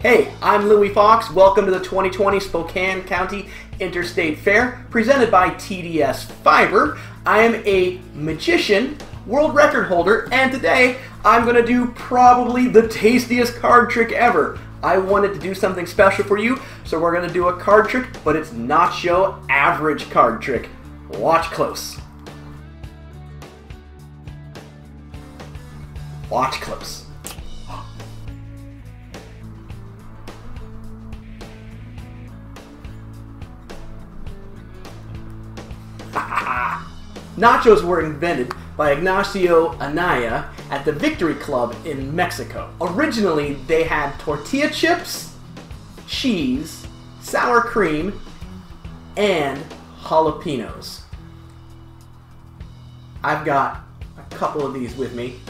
Hey, I'm Louie Foxx. Welcome to the 2020 Spokane County Interstate Fair, presented by TDS Fiber. I am a magician, world record holder, and today I'm going to do probably the tastiest card trick ever. I wanted to do something special for you, so we're going to do a card trick, but it's not your average card trick. Watch close. Watch close. Nachos were invented by Ignacio Anaya at the Victory Club in Mexico. Originally, they had tortilla chips, cheese, sour cream, and jalapenos. I've got a couple of these with me.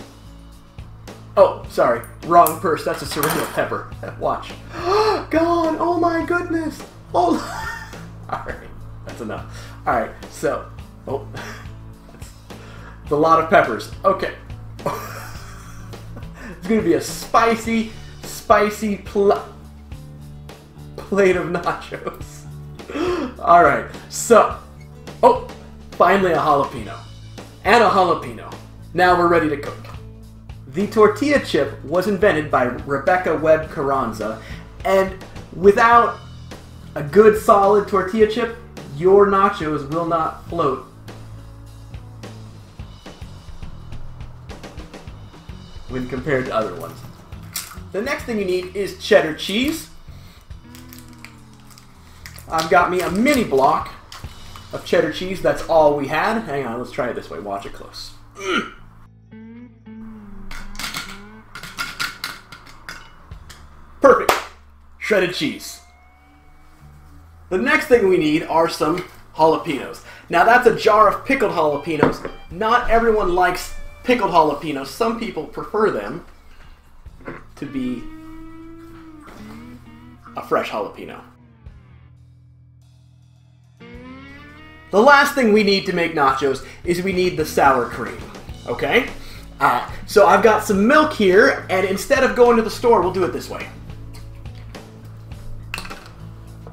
Oh, sorry, wrong purse. That's a serrano pepper. Watch. God, oh my goodness. Oh, all right, that's enough. All right, so, oh, a lot of peppers. Okay. it's gonna be a spicy, spicy pl plate of nachos. All right, so, oh, finally a jalapeno. And a jalapeno. Now we're ready to cook. The tortilla chip was invented by Rebecca Webb Carranza, and without a good solid tortilla chip, your nachos will not float. When compared to other ones. The next thing you need is cheddar cheese. I've got me a mini block of cheddar cheese. That's all we had. Hang on, let's try it this way. Watch it close. Mm. Perfect. Shredded cheese. The next thing we need are some jalapenos. Now that's a jar of pickled jalapenos. Not everyone likes pickled jalapenos. Some people prefer them to be a fresh jalapeno. The last thing we need to make nachos is we need the sour cream. Okay? Uh, so I've got some milk here, and instead of going to the store, we'll do it this way.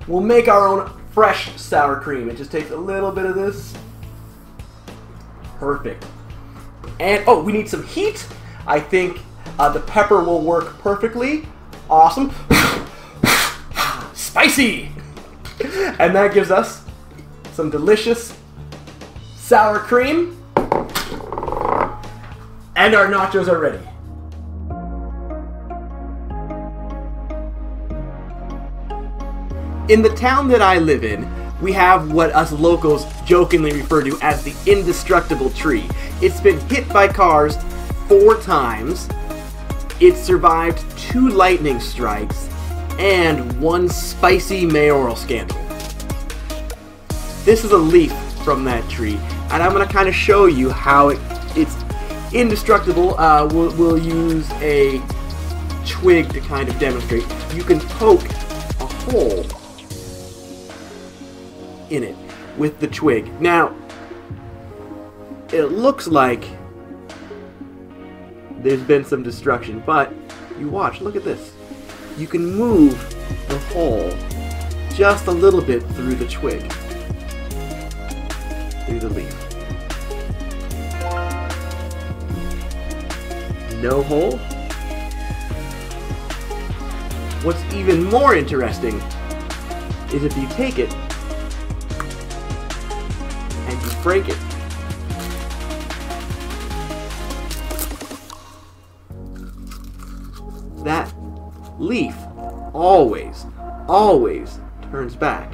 We'll make our own fresh sour cream. It just takes a little bit of this. Perfect. And, oh, we need some heat. I think uh, the pepper will work perfectly. Awesome. Spicy! And that gives us some delicious sour cream. And our nachos are ready. In the town that I live in, we have what us locals jokingly refer to as the indestructible tree. It's been hit by cars four times. It survived two lightning strikes and one spicy mayoral scandal. This is a leaf from that tree, and I'm going to kind of show you how it, it's indestructible. Uh, we'll, we'll use a twig to kind of demonstrate. You can poke a hole in it with the twig. Now, it looks like there's been some destruction, but you watch, look at this. You can move the hole just a little bit through the twig, through the leaf. No hole? What's even more interesting is if you take it and you break it. That leaf always, always turns back.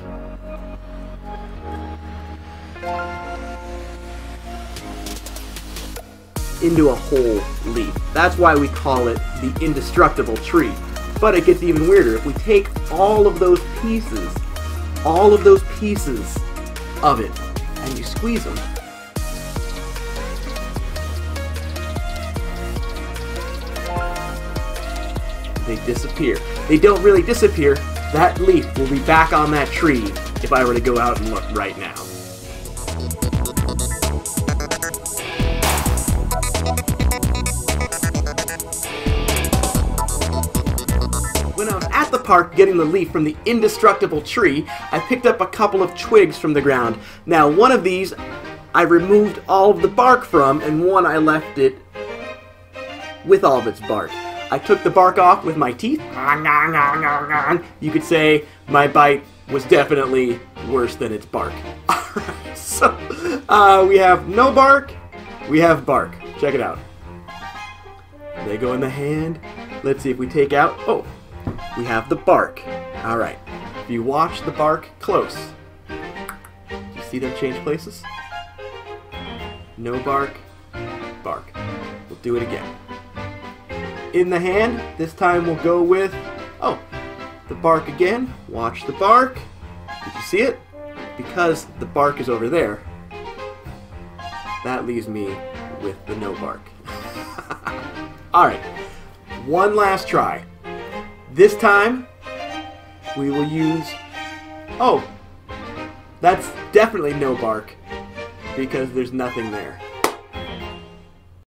into a whole leaf. That's why we call it the indestructible tree. But it gets even weirder. If we take all of those pieces, all of those pieces of it, and you squeeze them. They disappear. They don't really disappear. That leaf will be back on that tree if I were to go out and look right now. Park getting the leaf from the indestructible tree, I picked up a couple of twigs from the ground. Now, one of these I removed all of the bark from, and one I left it with all of its bark. I took the bark off with my teeth. You could say my bite was definitely worse than its bark. Alright, so uh, we have no bark, we have bark. Check it out. They go in the hand. Let's see if we take out. Oh, we have the bark. Alright, if you watch the bark close, you see them change places? No bark, bark. We'll do it again. In the hand, this time we'll go with, oh, the bark again. Watch the bark. Did you see it? Because the bark is over there, that leaves me with the no bark. Alright, one last try. This time, we will use, oh, that's definitely no bark because there's nothing there.